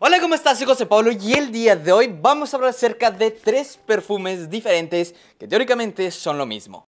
Hola, ¿cómo estás? Soy José Pablo y el día de hoy vamos a hablar acerca de tres perfumes diferentes que teóricamente son lo mismo.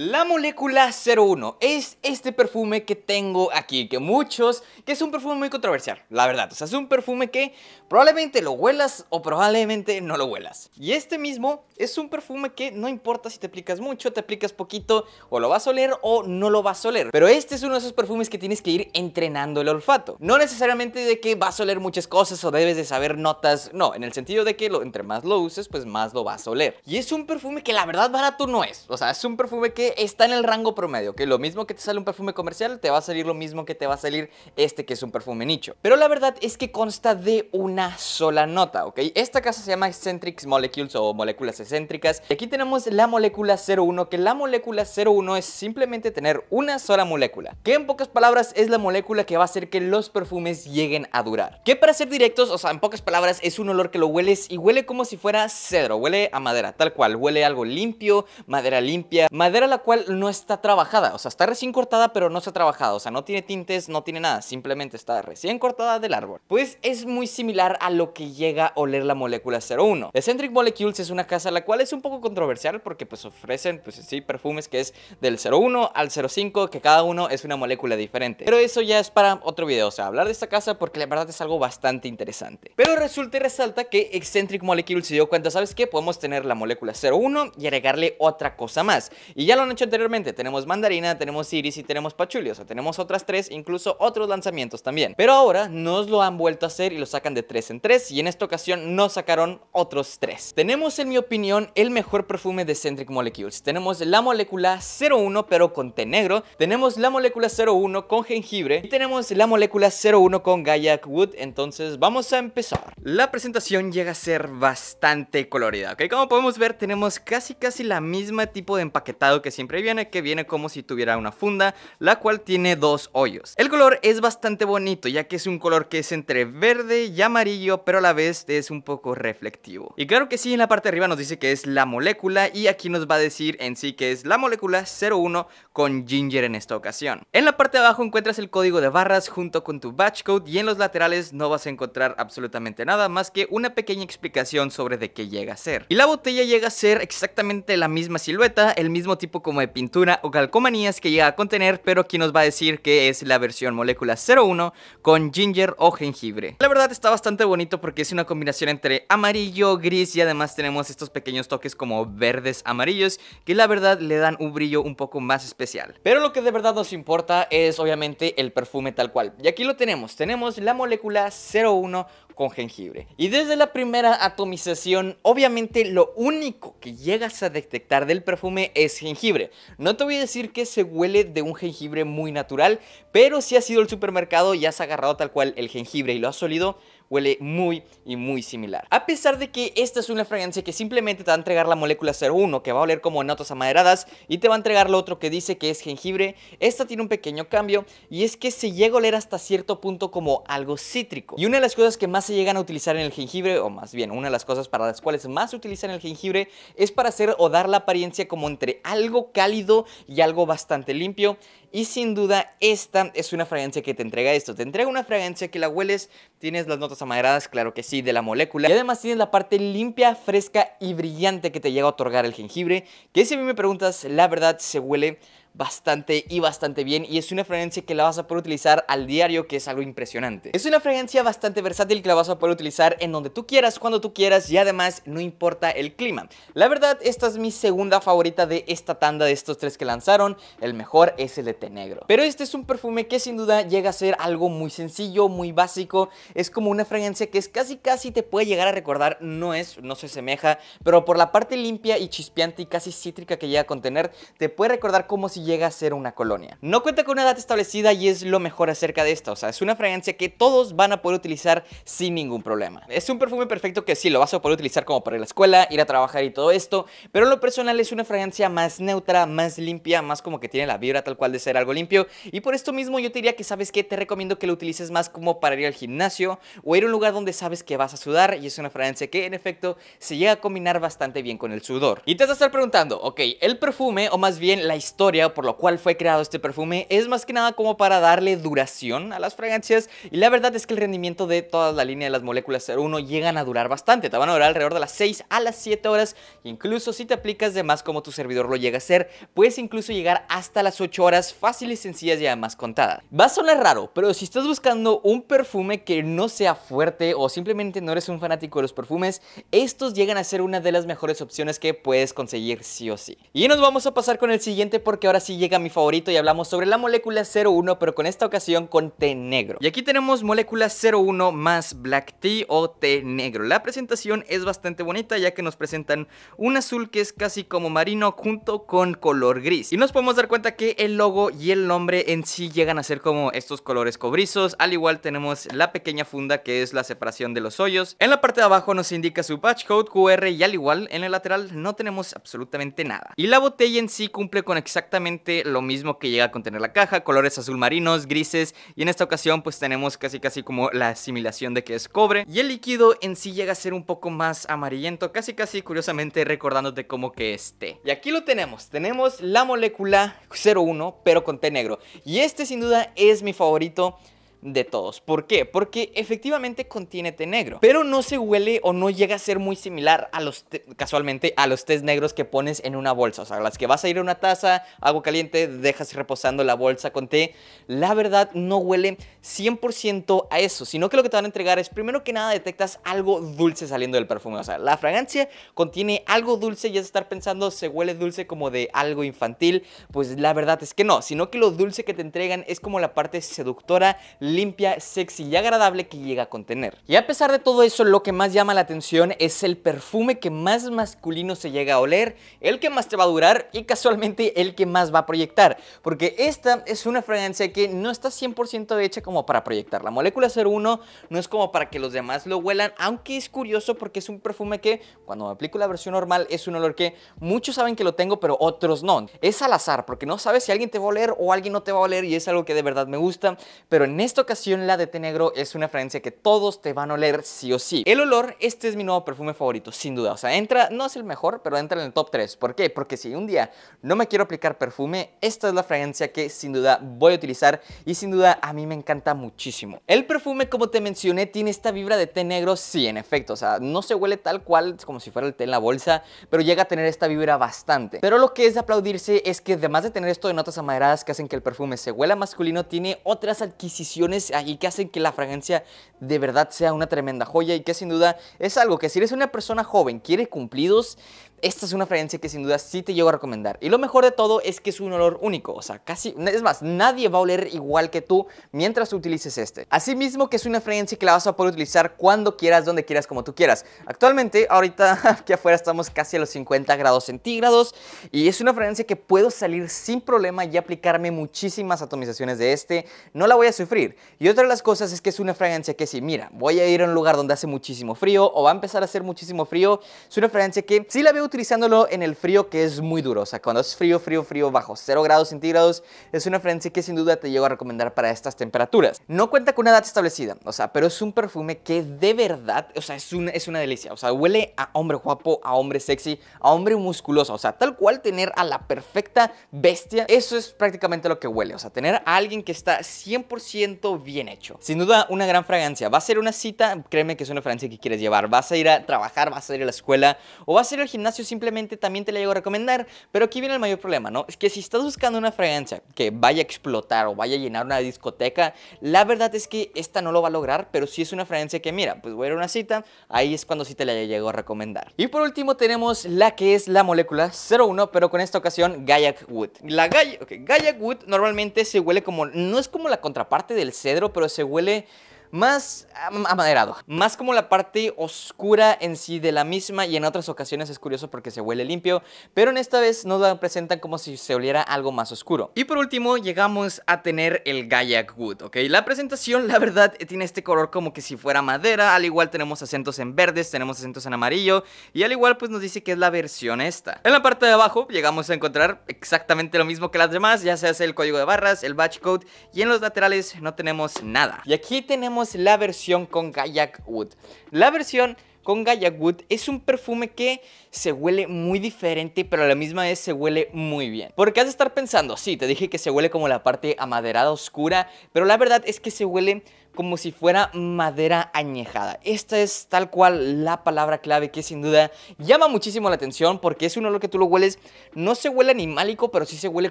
La molécula 01 es este perfume que tengo aquí, que muchos, que es un perfume muy controversial, la verdad. O sea, es un perfume que probablemente lo huelas o probablemente no lo huelas. Y este mismo es un perfume que no importa si te aplicas mucho, te aplicas poquito, o lo vas a oler o no lo vas a oler. Pero este es uno de esos perfumes que tienes que ir entrenando el olfato. No necesariamente de que vas a oler muchas cosas o debes de saber notas, no, en el sentido de que entre más lo uses, pues más lo vas a oler. Y es un perfume que la verdad barato no es. O sea, es un perfume que está en el rango promedio, que lo mismo que te sale un perfume comercial, te va a salir lo mismo que te va a salir este que es un perfume nicho. Pero la verdad es que consta de una sola nota, ¿ok? Esta casa se llama Eccentric Molecules o moléculas excéntricas. Y aquí tenemos la molécula 01, que la molécula 01 es simplemente tener una sola molécula, que en pocas palabras es la molécula que va a hacer que los perfumes lleguen a durar. Que para ser directos, o sea, en pocas palabras, es un olor que lo hueles y huele como si fuera cedro, huele a madera, tal cual, huele algo limpio, madera limpia, madera la cual no está trabajada, o sea, está recién cortada pero no se ha trabajado, o sea, no tiene tintes, no tiene nada, simplemente está recién cortada del árbol. Pues es muy similar a lo que llega a oler la molécula 01. Eccentric Molecules es una casa la cual es un poco controversial porque pues ofrecen, pues sí, perfumes que es del 01 al 05, que cada uno es una molécula diferente. Pero eso ya es para otro video, o sea, hablar de esta casa porque la verdad es algo bastante interesante. Pero resulta y resalta que Eccentric Molecules se dio cuenta, ¿sabes qué? Podemos tener la molécula 01 y agregarle otra cosa más. Y ya lo hecho anteriormente, tenemos mandarina, tenemos iris y tenemos pachuli, o sea, tenemos otras tres, incluso otros lanzamientos también. Pero ahora nos lo han vuelto a hacer y lo sacan de 3 en 3 y en esta ocasión nos sacaron otros 3. Tenemos en mi opinión el mejor perfume de Centric Molecules. Tenemos la molécula 01 pero con té negro, tenemos la molécula 01 con jengibre y tenemos la molécula 01 con Gaiac Wood, entonces vamos a empezar. La presentación llega a ser bastante colorida, ¿ok? Como podemos ver tenemos casi casi la misma tipo de empaquetado que siempre viene, que viene como si tuviera una funda, la cual tiene dos hoyos. El color es bastante bonito, ya que es un color que es entre verde y amarillo, pero a la vez es un poco reflectivo. Y claro que sí, en la parte de arriba nos dice que es la molécula y aquí nos va a decir en sí que es la molécula 01 con ginger en esta ocasión. En la parte de abajo encuentras el código de barras junto con tu batch code y en los laterales no vas a encontrar absolutamente nada más que una pequeña explicación sobre de qué llega a ser. Y la botella llega a ser exactamente la misma silueta, el mismo tipo como de pintura o calcomanías que llega a contener, pero aquí nos va a decir que es la versión molécula 01 con ginger o jengibre. La verdad está bastante bonito porque es una combinación entre amarillo, gris y además tenemos estos pequeños toques como verdes amarillos que la verdad le dan un brillo un poco más especial. Pero lo que de verdad nos importa es obviamente el perfume tal cual. Y aquí lo tenemos, tenemos la molécula 01 con jengibre. Y desde la primera atomización, obviamente lo único que llegas a detectar del perfume es jengibre. No te voy a decir que se huele de un jengibre muy natural, pero si has ido al supermercado y has agarrado tal cual el jengibre y lo has olido, huele muy y muy similar. A pesar de que esta es una fragancia que simplemente te va a entregar la molécula 01 que va a oler como notas amaderadas y te va a entregar lo otro que dice que es jengibre, esta tiene un pequeño cambio y es que se llega a oler hasta cierto punto como algo cítrico. Y una de las cosas que más se llegan a utilizar en el jengibre, o más bien una de las cosas para las cuales más se utiliza en el jengibre es para hacer o dar la apariencia como entre algo cálido y algo bastante limpio y sin duda esta es una fragancia que te entrega esto, te entrega una fragancia que la hueles, tienes las notas amaderadas, claro que sí, de la molécula. Y además tienes la parte limpia, fresca y brillante que te llega a otorgar el jengibre, que si a mí me preguntas, la verdad se huele bastante y bastante bien y es una fragancia que la vas a poder utilizar al diario que es algo impresionante. Es una fragancia bastante versátil que la vas a poder utilizar en donde tú quieras, cuando tú quieras y además no importa el clima. La verdad esta es mi segunda favorita de esta tanda de estos tres que lanzaron, el mejor es el de té negro. Pero este es un perfume que sin duda llega a ser algo muy sencillo, muy básico, es como una fragancia que es casi casi te puede llegar a recordar, no es, no se asemeja, pero por la parte limpia y chispeante y casi cítrica que llega a contener, te puede recordar como si llega a ser una colonia. No cuenta con una edad establecida y es lo mejor acerca de esta, o sea, es una fragancia que todos van a poder utilizar sin ningún problema. Es un perfume perfecto que sí, lo vas a poder utilizar como para ir a la escuela, ir a trabajar y todo esto, pero en lo personal es una fragancia más neutra, más limpia, más como que tiene la vibra tal cual de ser algo limpio y por esto mismo yo te diría que sabes que te recomiendo que lo utilices más como para ir al gimnasio o ir a un lugar donde sabes que vas a sudar y es una fragancia que en efecto se llega a combinar bastante bien con el sudor. Y te vas a estar preguntando, ok, el perfume o más bien la historia por lo cual fue creado este perfume es más que nada como para darle duración a las fragancias y la verdad es que el rendimiento de toda la línea de las moléculas 01 llegan a durar bastante, te van a durar alrededor de las 6 a las 7 horas, incluso si te aplicas de más como tu servidor lo llega a hacer, puedes incluso llegar hasta las 8 horas fáciles, sencillas y además contadas. Va a sonar raro, pero si estás buscando un perfume que no sea fuerte o simplemente no eres un fanático de los perfumes, estos llegan a ser una de las mejores opciones que puedes conseguir sí o sí. Y nos vamos a pasar con el siguiente porque ahora sí llega mi favorito y hablamos sobre la molécula 01, pero con esta ocasión con té negro. Y aquí tenemos molécula 01 más black tea o té negro. La presentación es bastante bonita ya que nos presentan un azul que es casi como marino junto con color gris. Y nos podemos dar cuenta que el logo y el nombre en sí llegan a ser como estos colores cobrizos. Al igual tenemos la pequeña funda que es la separación de los hoyos. En la parte de abajo nos indica su patch code QR y al igual en el lateral no tenemos absolutamente nada. Y la botella en sí cumple con exactamente lo mismo que llega a contener la caja, colores azul marinos, grises y en esta ocasión pues tenemos casi casi como la asimilación de que es cobre y el líquido en sí llega a ser un poco más amarillento, casi casi curiosamente recordándote como que es té. Y aquí lo tenemos, tenemos la molécula 01 pero con té negro y este sin duda es mi favorito de todos. ¿Por qué? Porque efectivamente contiene té negro, pero no se huele o no llega a ser muy similar a los, casualmente, a los tés negros que pones en una bolsa. O sea, las que vas a ir a una taza, agua caliente, dejas reposando la bolsa con té. La verdad no huele 100% a eso, sino que lo que te van a entregar es, primero que nada, detectas algo dulce saliendo del perfume. O sea, la fragancia contiene algo dulce y es estar pensando, se huele dulce como de algo infantil. Pues la verdad es que no, sino que lo dulce que te entregan es como la parte seductora, limpia, sexy y agradable que llega a contener. Y a pesar de todo eso, lo que más llama la atención es el perfume que más masculino se llega a oler, el que más te va a durar y casualmente el que más va a proyectar. Porque esta es una fragancia que no está 100% hecha como para proyectar. La molécula 01 no es como para que los demás lo huelan, aunque es curioso porque es un perfume que cuando aplico la versión normal es un olor que muchos saben que lo tengo, pero otros no. Es al azar porque no sabes si alguien te va a oler o alguien no te va a oler y es algo que de verdad me gusta. Pero en esta ocasión la de té negro es una fragancia que todos te van a oler sí o sí. El olor, este es mi nuevo perfume favorito, sin duda. O sea, entra, no es el mejor, pero entra en el top 3. ¿Por qué? Porque si un día no me quiero aplicar perfume, esta es la fragancia que sin duda voy a utilizar y sin duda a mí me encanta muchísimo. El perfume, como te mencioné, tiene esta vibra de té negro, sí, en efecto. O sea, no se huele tal cual como si fuera el té en la bolsa, pero llega a tener esta vibra bastante. Pero lo que es de aplaudirse es que además de tener esto de notas amaderadas que hacen que el perfume se huela masculino, tiene otras adquisiciones ahí que hacen que la fragancia de verdad sea una tremenda joya y que sin duda es algo que si eres una persona joven, quiere cumplidos, esta es una fragancia que sin duda sí te llego a recomendar. Y lo mejor de todo es que es un olor único, o sea, casi, es más, nadie va a oler igual que tú mientras utilices este. Asimismo que es una fragancia que la vas a poder utilizar cuando quieras, donde quieras, como tú quieras. Actualmente, ahorita aquí afuera estamos casi a los 50 grados centígrados y es una fragancia que puedo salir sin problema y aplicarme muchísimas atomizaciones de este. No la voy a sufrir. Y otra de las cosas es que es una fragancia que si, mira, voy a ir a un lugar donde hace muchísimo frío o va a empezar a hacer muchísimo frío, es una fragancia que sí la veo utilizándolo en el frío que es muy duro. O sea, cuando es frío, frío, frío, bajo 0 grados centígrados, es una fragancia que sin duda te llego a recomendar para estas temperaturas. No cuenta con una edad establecida, o sea, pero es un perfume que de verdad, o sea, es una, es una delicia. O sea, huele a hombre guapo, a hombre sexy, a hombre musculoso. O sea, tal cual tener a la perfecta bestia, eso es prácticamente lo que huele. O sea, tener a alguien que está 100% bien hecho. Sin duda, una gran fragancia. Va a ser una cita, créeme que es una fragancia que quieres llevar. Vas a ir a trabajar, vas a ir a la escuela o vas a ir al gimnasio simplemente también te la llego a recomendar. Pero aquí viene el mayor problema, ¿no? Es que si estás buscando una fragancia que vaya a explotar o vaya a llenar una discoteca, la verdad es que esta no lo va a lograr, pero si es una fragancia que, mira, pues voy a ir a una cita, ahí es cuando sí te la llego a recomendar. Y por último tenemos la que es la molécula 01, pero con esta ocasión Gaiac Wood. La Gaiac Wood normalmente se huele como, no es como la contraparte del cedro, pero se huele más amaderado, más como la parte oscura en sí de la misma y en otras ocasiones es curioso porque se huele limpio, pero en esta vez nos la presentan como si se oliera algo más oscuro. Y por último llegamos a tener el Gaiac Wood, ¿ok? La presentación la verdad tiene este color como que si fuera madera, al igual tenemos acentos en verdes, tenemos acentos en amarillo y al igual pues nos dice que es la versión esta. En la parte de abajo llegamos a encontrar exactamente lo mismo que las demás, ya se hace el código de barras, el batch code y en los laterales no tenemos nada. Y aquí tenemos la versión con Kayak Wood. La versión con Gaia Wood es un perfume que se huele muy diferente, pero a la misma vez se huele muy bien. Porque has de estar pensando, sí, te dije que se huele como la parte amaderada oscura, pero la verdad es que se huele como si fuera madera añejada. Esta es tal cual la palabra clave que sin duda llama muchísimo la atención porque es un olor que tú lo hueles, no se huele animálico, pero sí se huele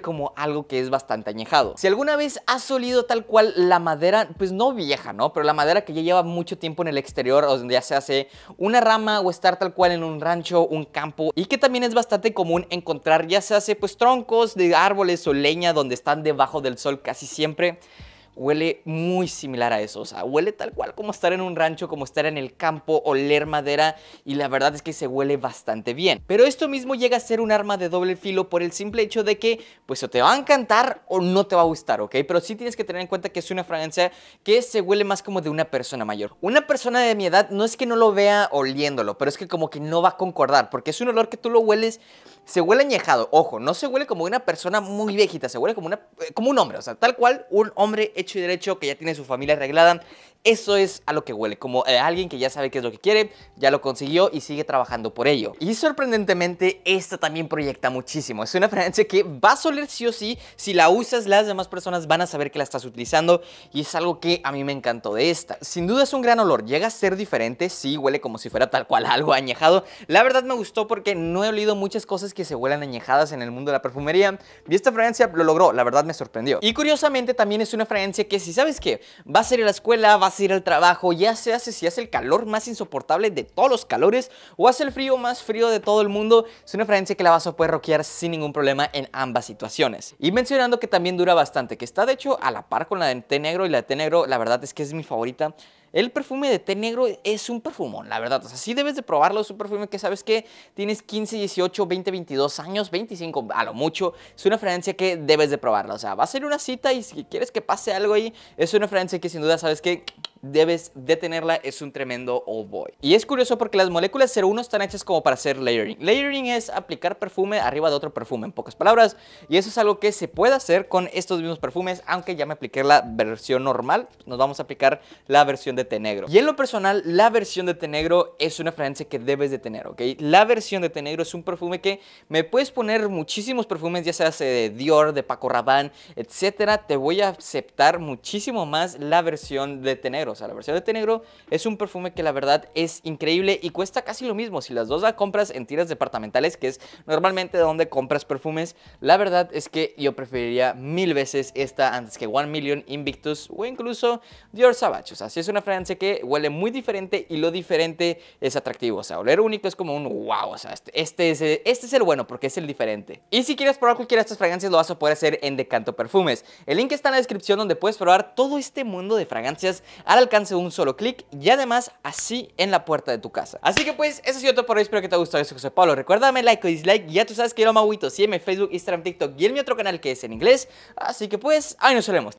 como algo que es bastante añejado. Si alguna vez has olido tal cual la madera, pues no vieja, ¿no? Pero la madera que ya lleva mucho tiempo en el exterior, o donde ya se hace una rama o estar tal cual en un rancho, un campo, y que también es bastante común encontrar, ya se hace pues troncos de árboles o leña donde están debajo del sol casi siempre huele muy similar a eso, o sea, huele tal cual como estar en un rancho, como estar en el campo, oler madera y la verdad es que se huele bastante bien. Pero esto mismo llega a ser un arma de doble filo por el simple hecho de que pues o te va a encantar o no te va a gustar, ¿ok? Pero sí tienes que tener en cuenta que es una fragancia que se huele más como de una persona mayor. Una persona de mi edad no es que no lo vea oliéndolo, pero es que como que no va a concordar, porque es un olor que tú lo hueles se huele añejado, ojo, no se huele como una persona muy viejita, se huele como, una, eh, como un hombre, o sea, tal cual un hombre hecho y derecho que ya tiene su familia arreglada eso es a lo que huele, como eh, alguien que ya sabe qué es lo que quiere, ya lo consiguió y sigue trabajando por ello. Y sorprendentemente, esta también proyecta muchísimo. Es una fragancia que va a oler sí o sí. Si la usas, las demás personas van a saber que la estás utilizando y es algo que a mí me encantó de esta. Sin duda es un gran olor, llega a ser diferente, sí, huele como si fuera tal cual algo añejado. La verdad me gustó porque no he olido muchas cosas que se huelan añejadas en el mundo de la perfumería y esta fragancia lo logró, la verdad me sorprendió. Y curiosamente también es una fragancia que si sabes que vas a ir la escuela, vas ir al trabajo, ya se hace si hace el calor más insoportable de todos los calores o hace el frío más frío de todo el mundo, es una fragancia que la vas a poder rockear sin ningún problema en ambas situaciones. Y mencionando que también dura bastante, que está de hecho a la par con la de té negro y la de té negro la verdad es que es mi favorita. El perfume de té negro es un perfumón, la verdad. O sea, sí debes de probarlo. Es un perfume que sabes que tienes 15, 18, 20, 22 años, 25 a lo mucho. Es una fragancia que debes de probarla. O sea, va a ser una cita y si quieres que pase algo ahí, es una fragancia que sin duda sabes que debes de tenerla, es un tremendo old boy. Y es curioso porque las moléculas 01 están hechas como para hacer layering. Layering es aplicar perfume arriba de otro perfume, en pocas palabras, y eso es algo que se puede hacer con estos mismos perfumes, aunque ya me apliqué la versión normal, nos vamos a aplicar la versión de té negro. Y en lo personal, la versión de té negro es una fragancia que debes de tener, ¿ok? La versión de té negro es un perfume que me puedes poner muchísimos perfumes, ya sea de Dior, de Paco Rabanne, etcétera, te voy a aceptar muchísimo más la versión de té negro o sea, la versión de té negro es un perfume que la verdad es increíble y cuesta casi lo mismo. Si las dos compras en tiras departamentales, que es normalmente donde compras perfumes, la verdad es que yo preferiría mil veces esta antes que One Million Invictus o incluso Dior Savage. O sea, si es una fragancia que huele muy diferente y lo diferente es atractivo. O sea, oler único es como un wow. O sea, este, este, es, este es el bueno porque es el diferente. Y si quieres probar cualquiera de estas fragancias, lo vas a poder hacer en Decanto Perfumes. El link está en la descripción donde puedes probar todo este mundo de fragancias alcance un solo clic y además así en la puerta de tu casa. Así que pues eso sido todo por hoy, espero que te haya gustado eso, José Pablo. Recuérdame like o dislike, ya tú sabes que yo lo amo, sígueme en Facebook, Instagram, TikTok y en mi otro canal que es en inglés. Así que pues, ahí nos vemos.